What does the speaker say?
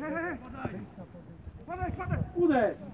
Hej, hej, hej. Spadaj, spadaj. Uderz!